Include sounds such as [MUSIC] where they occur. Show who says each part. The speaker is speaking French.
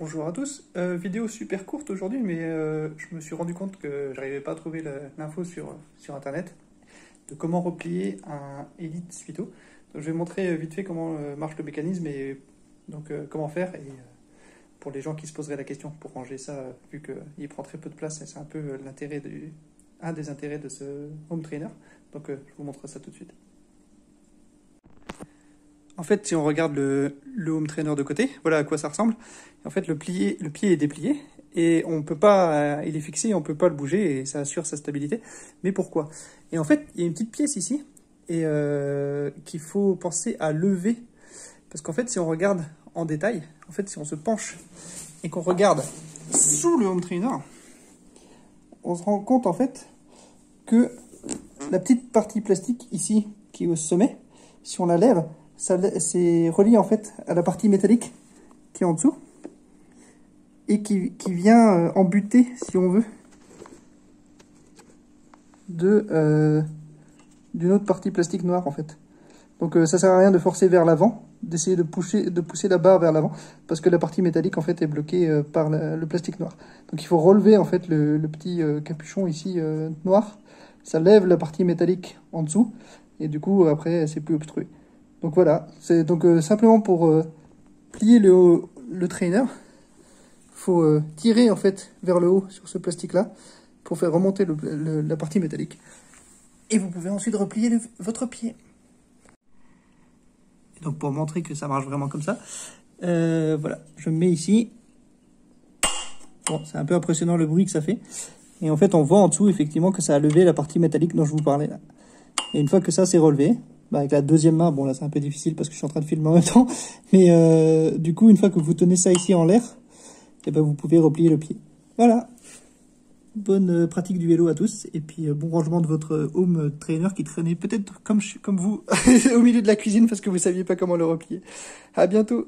Speaker 1: Bonjour à tous, euh, vidéo super courte aujourd'hui, mais euh, je me suis rendu compte que j'arrivais pas à trouver l'info sur, sur internet de comment replier un Elite Suito. Donc, je vais montrer vite fait comment euh, marche le mécanisme et donc comment faire et pour les gens qui se poseraient la question pour ranger ça, vu qu'il prend très peu de place, c'est un peu l'intérêt un des intérêts de ce home trainer. Donc je vous montre ça tout de suite. En fait, si on regarde le, home trainer de côté, voilà à quoi ça ressemble. En fait, le, pied est déplié et on peut pas, il est fixé, on peut pas le bouger et ça assure sa stabilité. Mais pourquoi? Et en fait, il y a une petite pièce ici et euh, qu'il faut penser à lever parce qu'en fait, si on regarde en détail, en fait, si on se penche et qu'on regarde sous le home trainer, on se rend compte en fait que la petite partie plastique ici qui est au sommet, si on la lève, c'est relié en fait à la partie métallique qui est en dessous et qui, vient euh, embuter, si on veut, de euh, d'une autre partie plastique noire en fait. Donc euh, ça sert à rien de forcer vers l'avant, d'essayer de pousser, de pousser la barre vers l'avant, parce que la partie métallique en fait est bloquée par le plastique noir. Donc il faut relever en fait le, le petit capuchon ici noir, ça lève la partie métallique en dessous, et du coup après c'est plus obstrué. Donc voilà, c'est donc euh, simplement pour euh, plier le, le trainer, faut euh, tirer en fait vers le haut sur ce plastique là pour faire remonter la partie métallique. Et vous pouvez ensuite replier votre pied. Et donc pour montrer que ça marche vraiment comme ça, voilà, je me mets ici. Bon, c'est un peu impressionnant le bruit que ça fait. Et en fait, on voit en dessous effectivement que ça a levé la partie métallique dont je vous parlais là. Et une fois que ça c'est relevé, bah, avec la deuxième main, bon là c'est un peu difficile parce que je suis en train de filmer en même temps, [LAUGHS] mais euh, du coup une fois que vous tenez ça ici en l'air, et eh ben, vous pouvez replier le pied. Voilà, bonne euh, pratique du vélo à tous, et puis euh, bon rangement de votre home trainer qui traînait peut-être comme, comme vous [LAUGHS] au milieu de la cuisine parce que vous saviez pas comment le replier. À bientôt